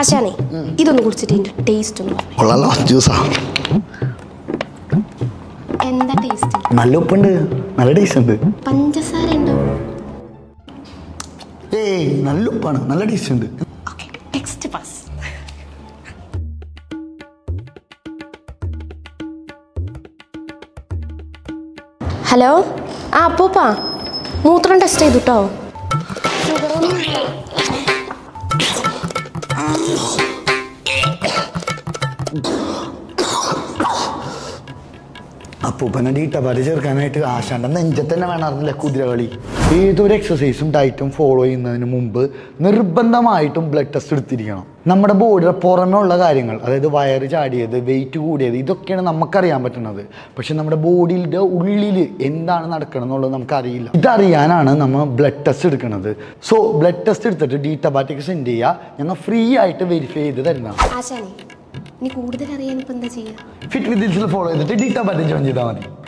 ആശാനെ ഇതൊന്ന് കുടിച്ചിട്ട് ഇതിന്റെ ടേസ്റ്റ് ഒന്ന് കൊള്ളാലോ ജ്യൂസാ. എന്താ ടേസ്റ്റ് നല്ല ഉപ്പുണ്ട് നല്ല ടേസ്റ്റ് ഉണ്ട്. പഞ്ചസാര ഉണ്ടോ? ഏയ് നല്ല ഉപ്പാണ് നല്ല ടേസ്റ്റ് ഉണ്ട്. ഓക്കെ നെക്സ്റ്റ് പാസ് ഹലോ ആ അപ്പൂപ്പാ. മൂത്രം ടെസ്റ്റ് ചെയ്തു കേട്ടോ അപ്പൂപ്പനെ ഡീറ്റപാട് ചേർക്കാനായിട്ട് ആശാന്റെ നെഞ്ചത്ത് തന്നെ വേണമായിരുന്നില്ല കുതിരകളി. ഏതൊരു എക്സസൈസും ഡയറ്റും ഫോളോ ചെയ്യുന്നതിന് മുമ്പ് നിർബന്ധമായിട്ടും ബ്ലഡ് ടെസ്റ്റ് എടുത്തിരിക്കണം. നമ്മുടെ ബോഡിയുടെ പുറമേ ഉള്ള കാര്യങ്ങൾ അതായത് വയറ് ചാടിയത് വെയിറ്റ് കൂടിയത് ഇതൊക്കെയാണ് നമുക്കറിയാൻ പറ്റുന്നത്. പക്ഷെ നമ്മുടെ ബോഡിയുടെ ഉള്ളിൽ എന്താണ് നടക്കണം എന്നുള്ളത് നമുക്കറിയില്ല. ഇതറിയാനാണ് നമ്മൾ ബ്ലഡ് ടെസ്റ്റ് എടുക്കുന്നത് സോ ബ്ലഡ് ടെസ്റ്റ് എടുത്തിട്ട് ഡീറ്റബാറ്റിക് സെൻഡ് ചെയ്യുക. ഞങ്ങൾ ഫ്രീ ആയിട്ട് വെരിഫൈ ചെയ്ത് തരുന്നതാണ്. ഇനി കൂടുതൽ അറിയാൻ ഇപ്പൊ എന്താ ചെയ്യുക ഫിറ്റ് വിത്ത് ഫോളോ ചെയ്തിട്ട് ഡീറ്റബാറ്റിക് ജോയിൻ ചെയ്താൽ മതി.